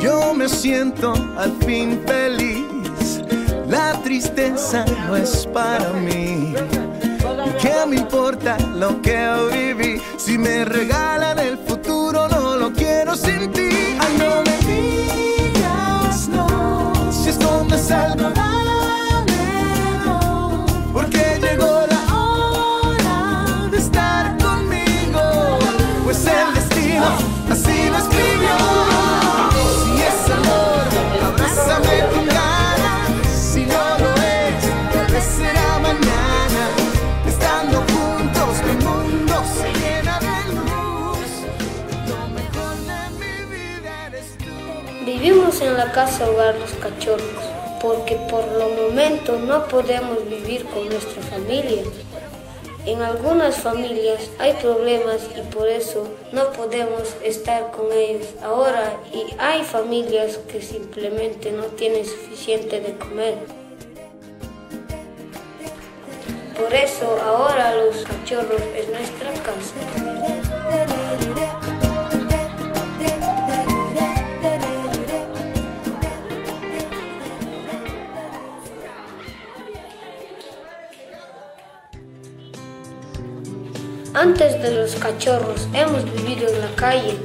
Yo me siento al fin feliz. La tristeza no es para mí. ¿Y qué me importa lo que viví? Si me regalan así lo escribió. Si es amor, abrázame con ganas. Si no lo es, tal vez será mañana. Estando juntos, mi mundo se llena de luz. Lo mejor de mi vida eres tú. Vivimos en la casa hogar Los Cachorros, porque por lo momento no podemos vivir con nuestra familia. En algunas familias hay problemas y por eso no podemos estar con ellos ahora y hay familias que simplemente no tienen suficiente de comer. Por eso ahora Los Cachorros es nuestra casa. Antes de los cachorros hemos vivido en la calle.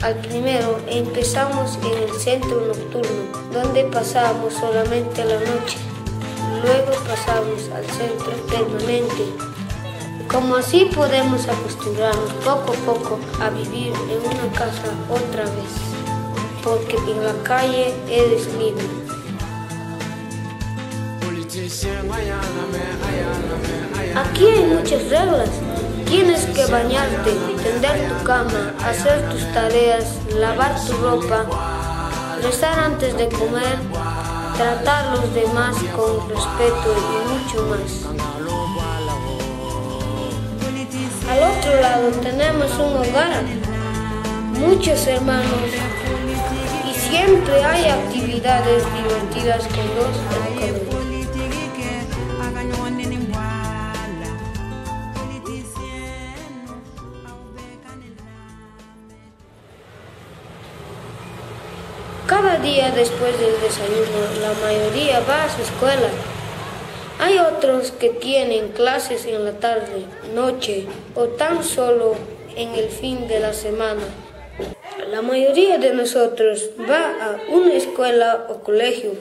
Al primero empezamos en el centro nocturno, donde pasábamos solamente la noche. Luego pasamos al centro permanente. Como así podemos acostumbrarnos poco a poco a vivir en una casa otra vez, porque en la calle eres libre. Aquí hay muchas reglas. Tienes que bañarte, tender tu cama, hacer tus tareas, lavar tu ropa, rezar antes de comer, tratar a los demás con respeto y mucho más. Al otro lado tenemos un hogar, muchos hermanos y siempre hay actividades divertidas con los educadores. Día después del desayuno, la mayoría va a su escuela. Hay otros que tienen clases en la tarde, noche o tan solo en el fin de la semana. La mayoría de nosotros va a una escuela o colegio.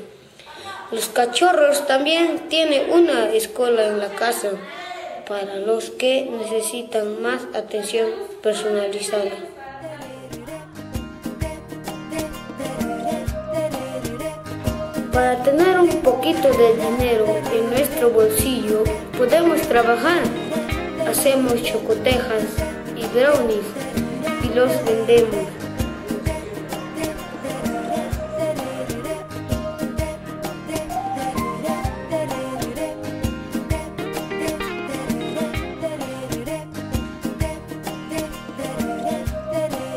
Los cachorros también tienen una escuela en la casa para los que necesitan más atención personalizada. Para tener un poquito de dinero en nuestro bolsillo, podemos trabajar. Hacemos chocotejas y brownies y los vendemos.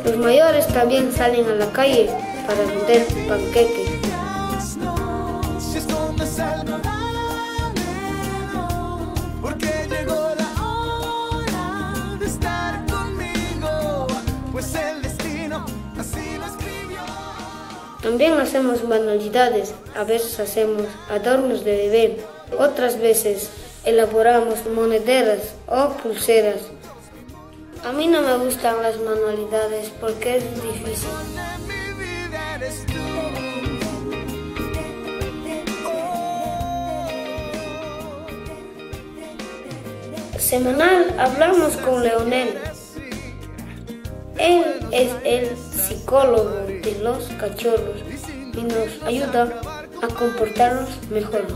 Los mayores también salen a la calle para vender panqueques. También hacemos manualidades, a veces hacemos adornos de bebé, otras veces elaboramos monederas o pulseras. A mí no me gustan las manualidades porque es difícil. Semanal hablamos con Leonel. Él es el psicólogo de los cachorros y nos ayuda a comportarnos mejor.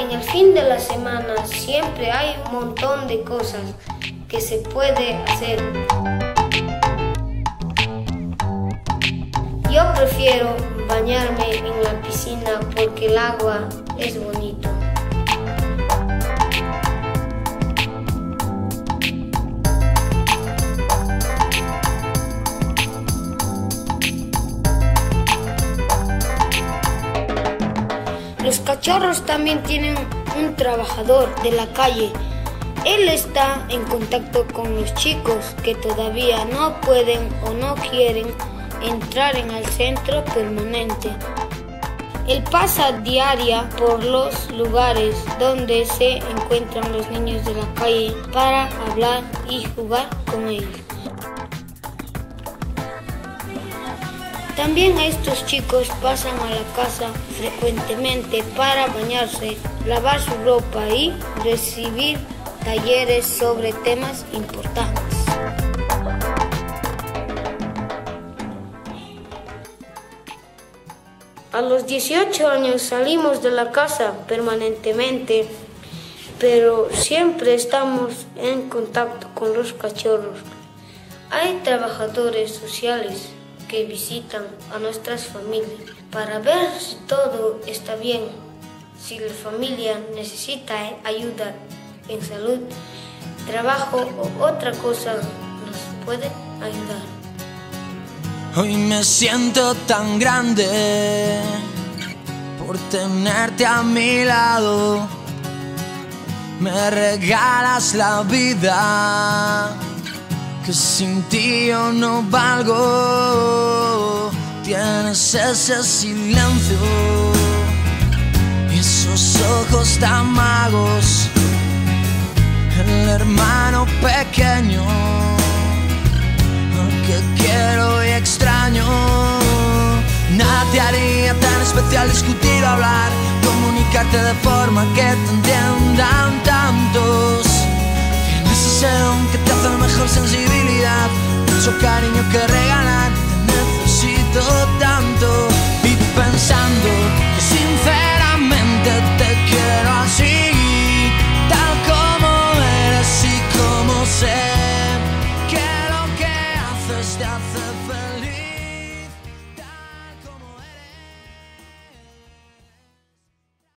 En el fin de la semana siempre hay un montón de cosas que se puede hacer. Yo prefiero bañarme en la piscina porque el agua es bonito. Los cachorros también tienen un trabajador de la calle. Él está en contacto con los chicos que todavía no pueden o no quieren entrar en el centro permanente. Él pasa diaria por los lugares donde se encuentran los niños de la calle para hablar y jugar con ellos. También estos chicos pasan a la casa frecuentemente para bañarse, lavar su ropa y recibir talleres sobre temas importantes. A los 18 años salimos de la casa permanentemente, pero siempre estamos en contacto con los cachorros. Hay trabajadores sociales que visitan a nuestras familias para ver si todo está bien, si la familia necesita ayuda en salud, trabajo o otra cosa nos puede ayudar. Hoy me siento tan grande por tenerte a mi lado. Me regalas la vida, que sin ti yo no valgo. Tienes ese silencio y esos ojos tan magos, hermano pequeño que quiero y extraño. Nadie haría tan especial discutir o hablar, comunicarte de forma que te entiendan tantos. Tienes ese don que te hace la mejor sensibilidad, mucho cariño que regalar, te necesito tanto. Y pensando que sinceramente